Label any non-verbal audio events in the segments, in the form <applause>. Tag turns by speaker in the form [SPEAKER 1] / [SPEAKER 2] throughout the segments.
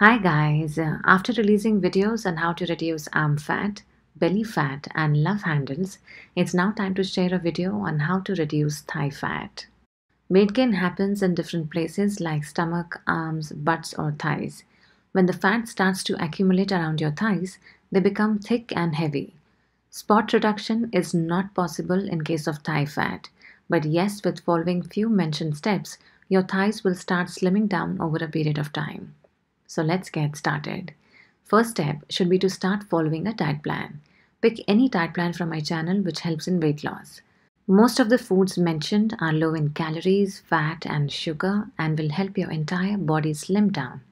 [SPEAKER 1] Hi guys, Uh, after releasing videos on how to reduce arm fat, belly fat and love handles, it's now time to share a video on how to reduce thigh fat. Weight gain happens in different places like stomach, arms, butts or thighs. When the fat starts to accumulate around your thighs, they become thick and heavy. Spot reduction is not possible in case of thigh fat, but yes, with following few mentioned steps, your thighs will start slimming down over a period of time. So let's get started. First step should be to start following a diet plan. Pick any diet plan from my channel which helps in weight loss. Most of the foods mentioned are low in calories, fat, and sugar and will help your entire body slim down.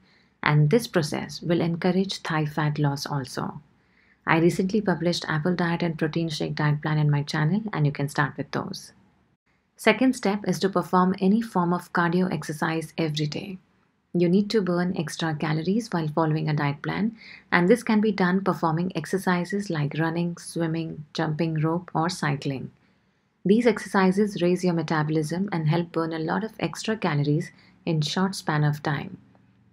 [SPEAKER 1] And this process will encourage thigh fat loss also. I recently published apple diet and protein shake diet plan in my channel and you can start with those. Second step is to perform any form of cardio exercise every day. You need to burn extra calories while following a diet plan, and this can be done performing exercises like running, swimming, jumping rope, or cycling. These exercises raise your metabolism and help burn a lot of extra calories in short span of time.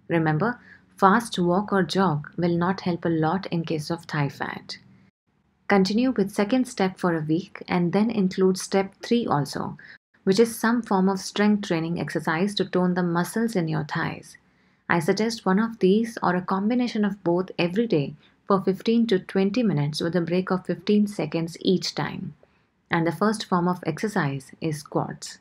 [SPEAKER 1] Remember, fast walk or jog will not help a lot in case of thigh fat. Continue with second step for a week and then include step 3 also, which is some form of strength training exercise to tone the muscles in your thighs. I suggest one of these or a combination of both every day for 15 to 20 minutes with a break of 15 seconds each time. And the first form of exercise is squats.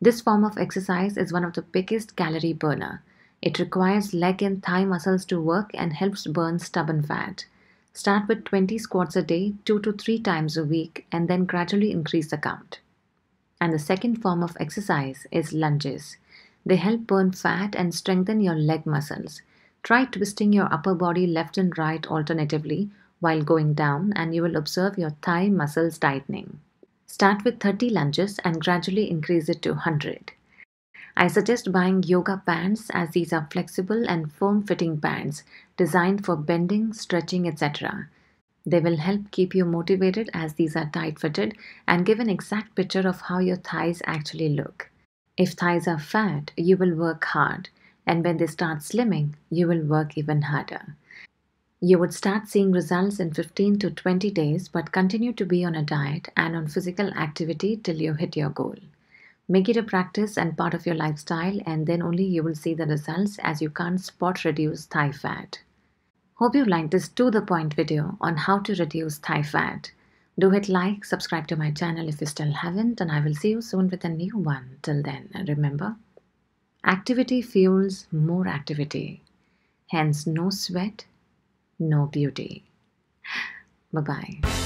[SPEAKER 1] This form of exercise is one of the biggest calorie burner. It requires leg and thigh muscles to work and helps burn stubborn fat. Start with 20 squats a day, 2 to 3 times a week, and then gradually increase the count. And the second form of exercise is lunges. They help burn fat and strengthen your leg muscles. Try twisting your upper body left and right alternatively while going down, and you will observe your thigh muscles tightening. Start with 30 lunges and gradually increase it to 100. I suggest buying yoga pants as these are flexible and form fitting pants designed for bending, stretching, etc. They will help keep you motivated as these are tight fitted and give an exact picture of how your thighs actually look. If thighs are fat, you will work hard, and when they start slimming, you will work even harder. You would start seeing results in 15 to 20 days, but continue to be on a diet and on physical activity till you hit your goal. Make it a practice and part of your lifestyle, and then only you will see the results as you can't spot reduce thigh fat. Hope you liked this to the point video on how to reduce thigh fat. Do hit like, subscribe to my channel if you still haven't, and I will see you soon with a new one. Till then, remember, activity fuels more activity. Hence, no sweat, no beauty. <gasps> Bye bye.